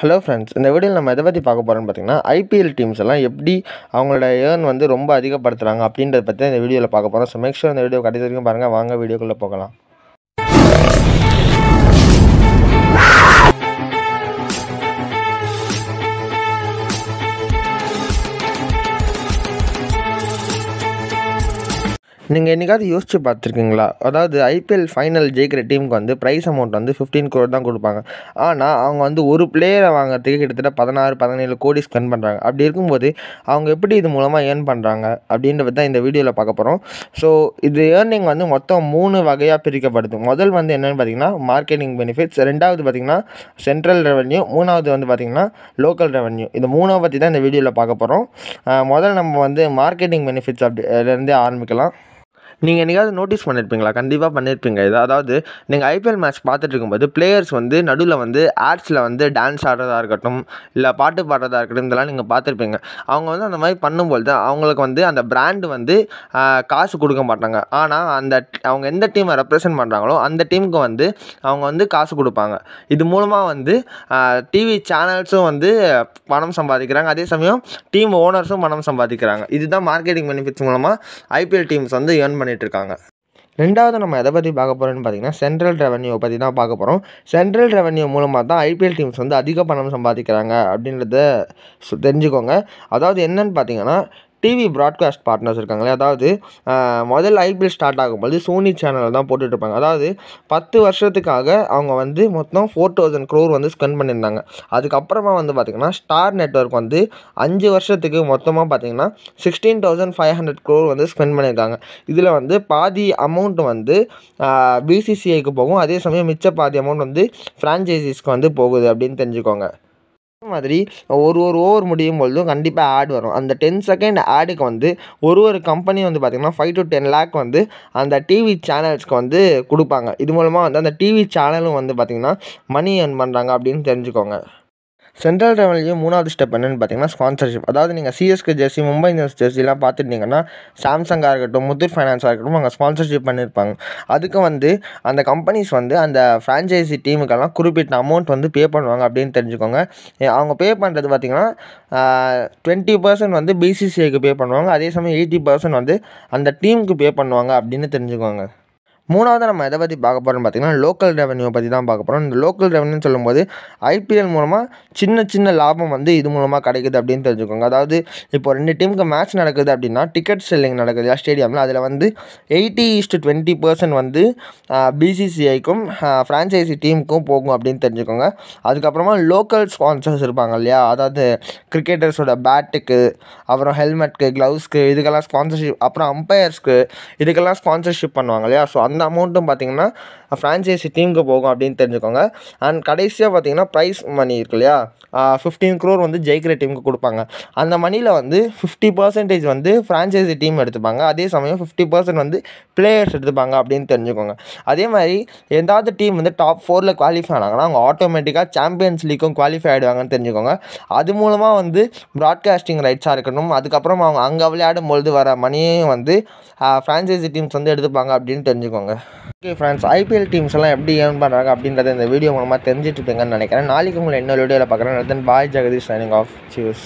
Hello friends இந்த வீடியோவில் நம்ம எதை பற்றி பார்க்க போகிறோம்னு பார்த்தீங்கன்னா ஐபிஎல் டீம்ஸ் எல்லாம் எப்படி அவங்களோட ஏர்ன் வந்து ரொம்ப அதிகப்படுத்துகிறாங்க அப்படின்றத பற்றி இந்த வீடியோவில் பார்க்க போகிறோம் ஸோ மேக் ஷூர் இந்த வீடியோ கடைசி வரைக்கும் பாருங்கள் வாங்க வீடியோக்குள்ளே போகலாம். நீங்கள் என்னைக்காவது யோசிச்சு பார்த்துருக்கீங்களா? அதாவது ஐபிஎல் ஃபைனல் ஜெயிக்கிற டீமுக்கு வந்து ப்ரைஸ் அமௌண்ட் வந்து ஃபிஃப்டீன் crore தான் கொடுப்பாங்க. ஆனால் அவங்க வந்து ஒரு பிளேயரை வாங்குறதுக்கு கிட்டத்தட்ட பதினாறு பதினேழு கோடி ஸ்பெண்ட் பண்ணுறாங்க அப்படி இருக்கும்போது அவங்க எப்படி இது மூலமாக ஏர்ன் பண்ணுறாங்க அப்படின்றது தான் இந்த வீடியோவில் பார்க்க போகிறோம் ஸோ இது ஏர்னிங் வந்து மொத்தம் மூணு வகையாக பிரிக்கப்படுது. முதல் வந்து என்னென்னு பார்த்தீங்கன்னா மார்க்கெட்டிங் பெனிஃபிட்ஸ் ரெண்டாவது பார்த்தீங்கன்னா சென்ட்ரல் ரெவன்யூ மூணாவது வந்து பார்த்தீங்கன்னா லோக்கல் ரெவன்யூ இந்த மூணாவை பற்றி தான் இந்த வீடியோவில் பார்க்க போகிறோம் முதல்ல நம்ம வந்து மார்க்கெட்டிங் பெனிஃபிட்ஸ் அப்படி ஆரம்பிக்கலாம். நீங்கள் என்னைக்காவது நோட்டீஸ் பண்ணியிருப்பீங்களா கண்டிப்பாக பண்ணியிருப்பீங்க இது அதாவது நீங்கள் ஐபிஎல் மேட்ச் பார்த்துட்டு இருக்கும்போது பிளேயர்ஸ் வந்து நடுவில் வந்து ஆட்ஸில் வந்து டான்ஸ் ஆடுறதா இருக்கட்டும் இல்லை பாட்டு பாடுறதா இருக்கட்டும் இதெல்லாம் நீங்கள் பார்த்துருப்பீங்க. அவங்க வந்து அந்த மாதிரி பண்ணும்போது அவங்களுக்கு வந்து அந்த பிராண்டு வந்து காசு கொடுக்க மாட்டாங்க. ஆனால் அந்த அவங்க எந்த டீமை ரெப்ரசன்ட் பண்ணுறாங்களோ அந்த டீமுக்கு வந்து அவங்க வந்து காசு கொடுப்பாங்க. இது மூலமாக வந்து டிவி சேனல்ஸும் வந்து பணம் சம்பாதிக்கிறாங்க. அதே சமயம் டீம் ஓனர்ஸும் பணம் சம்பாதிக்கிறாங்க. இதுதான் மார்க்கெட்டிங் பெனிஃபிட்ஸ் மூலமாக ஐபிஎல் டீம்ஸ் வந்து ஏர்ன் பண்ணி இருக்காங்க ரெண்டாவது நம்ம எதை பற்றி பார்க்க போகிறோம்னு பார்த்தீங்கன்னா சென்ட்ரல் ரெவன்யூ பற்றி தான் பார்க்க போகிறோம் சென்ட்ரல் ரெவன்யூ மூலமாக தான் ஐபிஎல் டீம்ஸ் வந்து அதிக பணம் சம்பாதிக்கிறாங்க அப்படின்றத சு- தெரிஞ்சுக்கோங்க. அதாவது என்னன்னு பார்த்தீங்கன்னா டிவி ப்ராட்காஸ்ட் பார்ட்னர்ஸ் இருக்காங்களே அதாவது முதல்ல ஐபிஎல் ஸ்டார்ட் ஆகும்போது சோனி சேனலில் தான் போட்டுட்டு இருப்பாங்க அதாவது பத்து வருஷத்துக்காக அவங்க வந்து மொத்தம் ஃபோர் தௌசண்ட் க்ரோர் வந்து ஸ்பெண்ட் பண்ணியிருந்தாங்க. அதுக்கப்புறமா வந்து பார்த்திங்கன்னா ஸ்டார் நெட்வொர்க் வந்து அஞ்சு வருஷத்துக்கு மொத்தமாக பார்த்தீங்கன்னா sixteen thousand five hundred crore வந்து ஸ்பெண்ட் பண்ணியிருக்காங்க. இதில் வந்து பாதி அமௌண்ட் வந்து பிசிசிஐக்கு போகும். அதே சமயம் மிச்ச பாதி அமௌண்ட் வந்து ஃப்ரான்ச்சைசிஸ்க்கு வந்து போகுது அப்படின்னு தெரிஞ்சுக்கோங்க. மாதிரி ஒரு ஒரு ஓவர் முடியும் பொழுதும் கண்டிப்பாக ஆட் வரும். அந்த டென் செகண்ட் ஆடுக்கு வந்து ஒரு ஒரு கம்பெனி வந்து பார்த்திங்கன்னா ஃபைவ் டு டென் லேக் வந்து அந்த டிவி சேனல்ஸ்க்கு வந்து கொடுப்பாங்க. இது மூலமாக வந்து அந்த டிவி சேனலும் வந்து பார்த்திங்கன்னா மணி ஏர்ன் பண்ணுறாங்க அப்படின்னு தெரிஞ்சுக்கோங்க. சென்ட்ரல் ரெவன்யூ மூணாவது ஸ்டெப் என்னன்னு பார்த்தீங்கன்னா ஸ்பான்சர்ஷிப் அதாவது நீங்கள் சிஎஸ்கே ஜெர்சி மும்பை இந்தியன்ஸ் ஜெர்சிலாம் பார்த்துட்டீங்கன்னா சாம்சங்காக இருக்கட்டும் முத்தூர் ஃபைனான்ஸாக இருக்கட்டும் அங்கே ஸ்பான்சர்ஷிப் பண்ணியிருப்பாங்க அதுக்கு வந்து அந்த கம்பெனிஸ் வந்து அந்த ஃப்ரான்ச்சைசி டீமுக்கெல்லாம் குறிப்பிட்ட அமௌண்ட் வந்து பே பண்ணுவாங்க அப்படின்னு தெரிஞ்சுக்கோங்க. அவங்க பே பண்ணுறது பார்த்தீங்கன்னா டுவெண்ட்டி பர்சன்ட் வந்து பிசிசிஐக்கு பே பண்ணுவாங்க. அதே சமயம் எயிட்டி பர்சன்ட் வந்து அந்த டீமுக்கு பே பண்ணுவாங்க அப்படின்னு தெரிஞ்சுக்கோங்க. மூணாவது நம்ம எதை பற்றி பார்க்க போகிறோம்னு பார்த்தீங்கன்னா லோக்கல் ரெவன்யூ பற்றி தான் பார்க்க போகிறோம் இந்த லோக்கல் ரெவன்யூன்னு சொல்லும்போது ஐபிஎல் மூலமாக சின்ன சின்ன லாபம் வந்து இது மூலமாக கிடைக்குது அப்படின்னு தெரிஞ்சுக்கோங்க. அதாவது இப்போ ரெண்டு டீமுக்கு மேட்ச் நடக்குது அப்படின்னா டிக்கெட் செல்லிங் நடக்குது ஸ்டேடியமில் அதில் வந்து எயிட்டி இஸ்டு டுவெண்ட்டி பர்சன்ட் வந்து பிசிசிஐக்கும் ஃப்ரான்ச்சைசி டீமுக்கும் போகும் அப்படின்னு தெரிஞ்சுக்கோங்க. அதுக்கப்புறமா லோக்கல் ஸ்பான்சர்ஸ் இருப்பாங்க இல்லையா அதாவது கிரிக்கெட்டர்ஸோட பேட்டுக்கு அப்புறம் ஹெல்மெட்க்கு க்ளவுஸ்க்கு இதுக்கெல்லாம் ஸ்பான்சர்ஷிப் அப்புறம் அம்பையர்ஸ்க்கு இதுக்கெல்லாம் ஸ்பான்சர்ஷிப் பண்ணுவாங்க இல்லையா. ஸோ அந்த அந்த அமௌண்ட்டும் பார்த்தீங்கன்னா ஃப்ரான்ச்சைசி டீமுக்கு போகும் அப்படின்னு தெரிஞ்சுக்கோங்க. அண்ட் கடைசியாக பார்த்தீங்கன்னா ப்ரைஸ் மணி இருக்கு இல்லையா? ஃபிஃப்டீன் க்ரோர் வந்து ஜெயிக்கிற டீமுக்கு கொடுப்பாங்க. அந்த மணியில் வந்து ஃபிஃப்டி பர்சன்டேஜ் வந்து ஃப்ரான்ச்சைசி டீம் எடுத்துப்பாங்க. அதே சமயம் ஃபிஃப்டி பர்சன்ட் வந்து பிளேயர்ஸ் எடுத்துப்பாங்க அப்படின்னு தெரிஞ்சுக்கோங்க. அதே மாதிரி எதாவது டீம் வந்து டாப் ஃபோரில் குவாலிஃபை ஆனாங்கன்னா அவங்க ஆட்டோமேட்டிக்காக சாம்பியன்ஸ் லீக்கும் குவாலிஃபை ஆகிடுவாங்கன்னு தெரிஞ்சுக்கோங்க. அது மூலமாக வந்து ப்ராட்காஸ்டிங் ரைட்ஸாக இருக்கணும். அதுக்கப்புறம் அவங்க அங்கே விளையாடும் பொழுது வர மணியையும் வந்து ஃப்ரான்ச்சைசி டீம்ஸ் வந்து எடுத்துப்பாங்க அப்படின்னு தெரிஞ்சுக்கோங்க. ஓகே ஃப்ரெண்ட்ஸ் ஐபிஎல் டீம்ஸ் எல்லாம் எப்படி ஏர்ன் பண்ணுறாங்க அப்படின்றத இந்த வீடியோ மூலமாக தெரிஞ்சுட்டு இருப்பீங்கன்னு நினைக்கிறேன். நாளைக்கு உங்களை இன்னொரு வீடியோவில் பார்க்குறேன். Then bye Jagadish signing off சியூஸ்